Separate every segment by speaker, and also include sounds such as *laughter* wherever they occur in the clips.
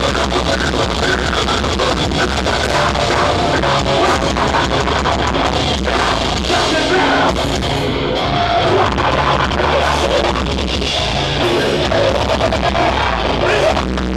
Speaker 1: Thank *laughs*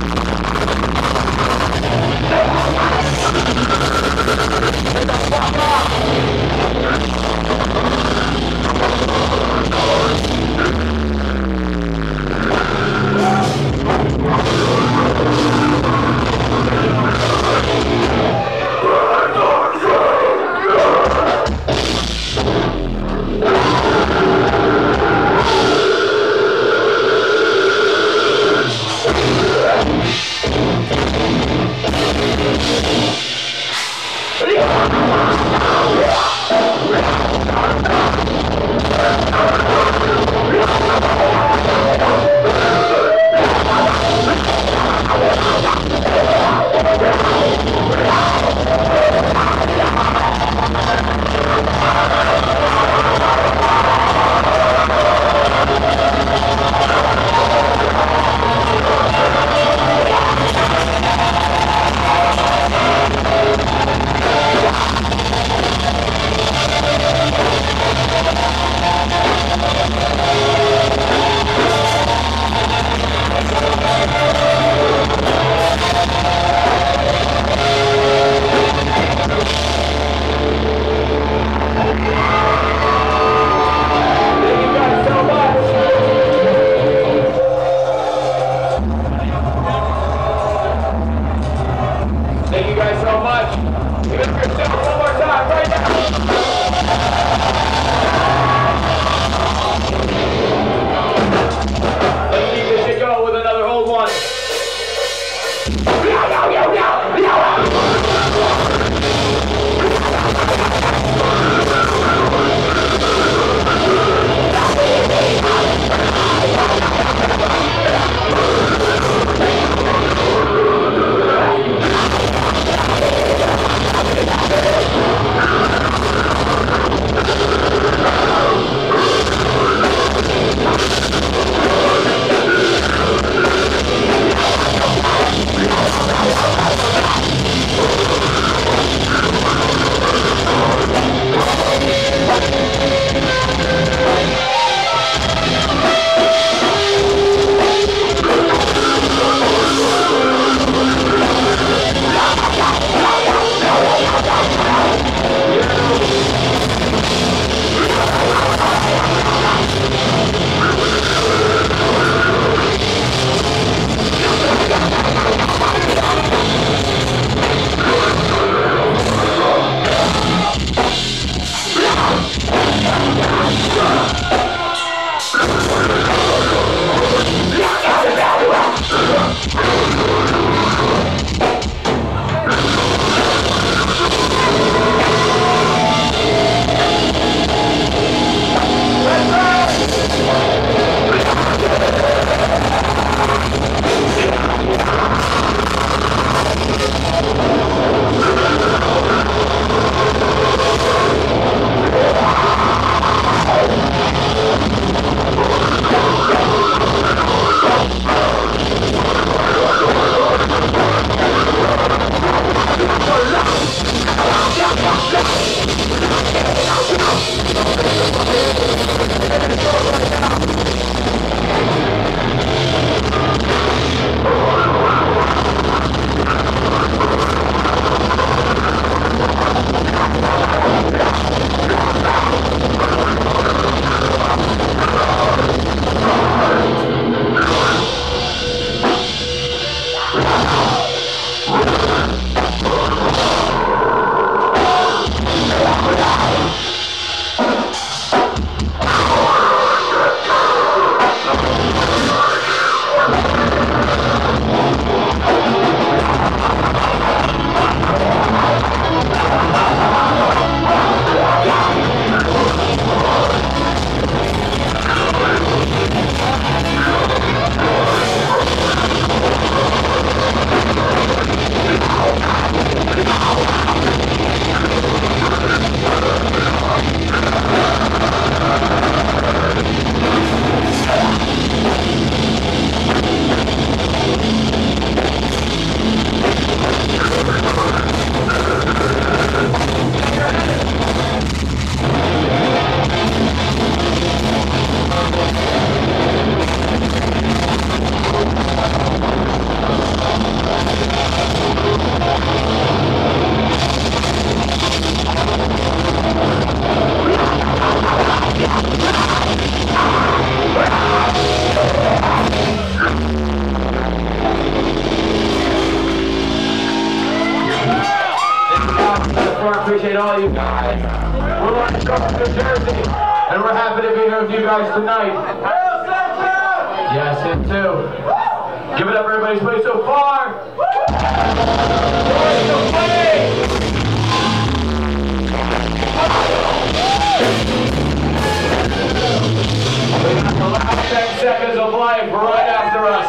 Speaker 1: the last 10 seconds of life right after us.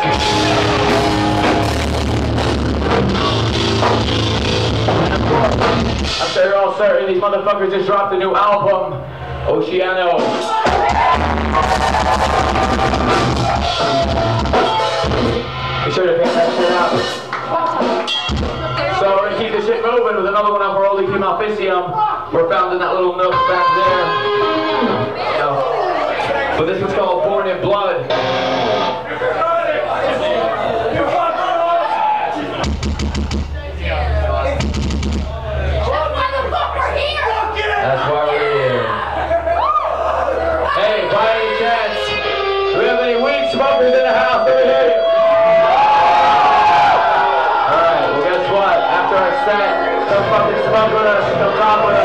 Speaker 1: Sure you're all certain these motherfuckers just dropped a new album, Oceano. Be sure to pick that shit up. So we're gonna keep this shit moving with another one of our oldie came Officium. We're found in that little nook back there. But this one's called Born in Blood. Alright, well guess what? After our set, come fucking smoke with us, come rock with us.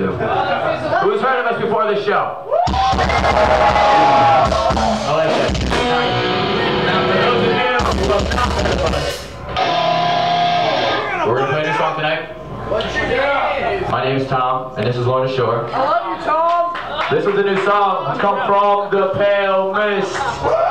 Speaker 1: You're. Who's heard of us before this show? I like that. Now, for those of you who have not heard of us, we're gonna play a new song tonight. My name is Tom, and this is Lorna Shore.
Speaker 2: I love you, Tom.
Speaker 1: This is a new song. It's come from the Pale Mist.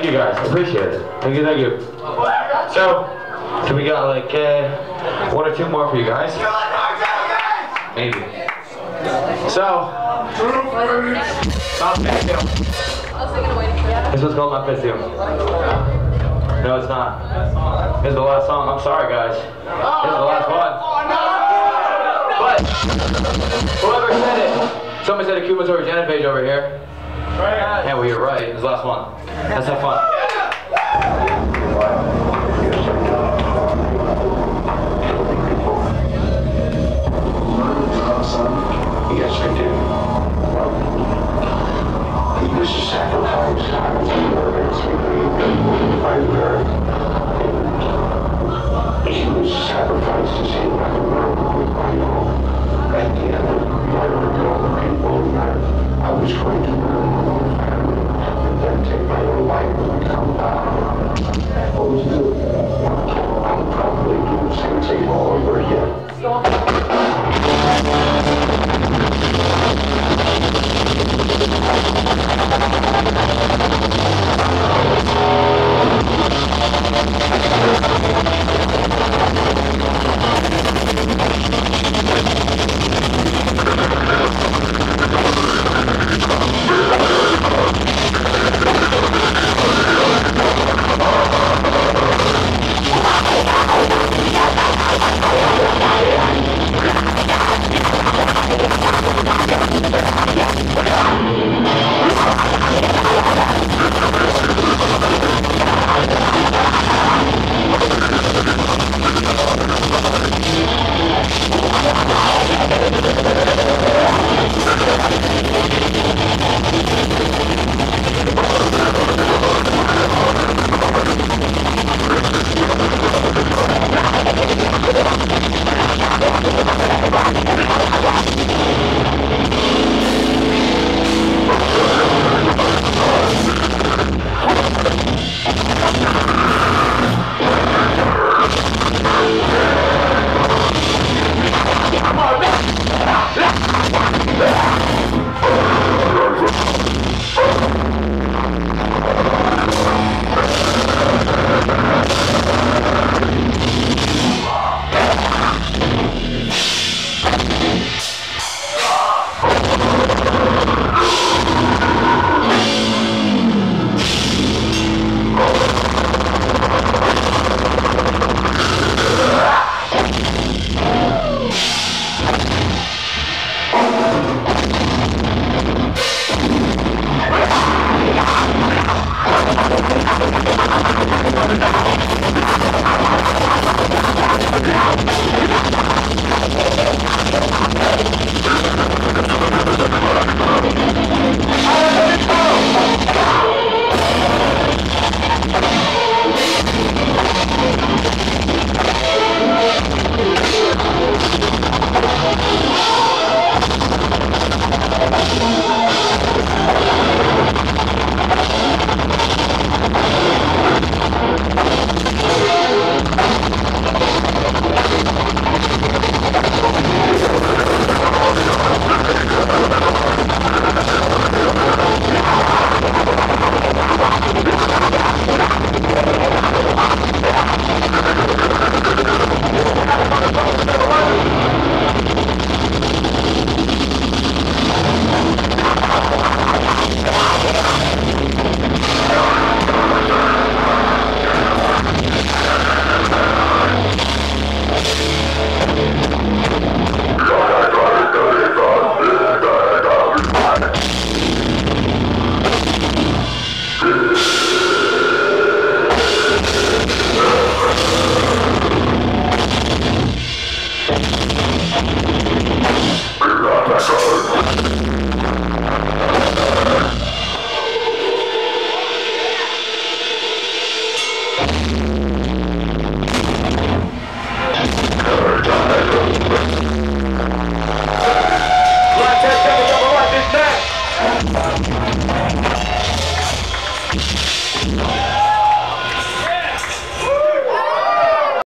Speaker 1: Thank you guys. Appreciate it. Thank you, thank you. So, so we got like uh, one or two more for you guys. Maybe. So, This one's called Mount Pittsfield. No, it's not. This is the last song. I'm sorry, guys. This is the last one. But whoever said it, somebody said a Kumatory Janet page over here. Yeah, well, you're right. It's the last one. Let's have fun.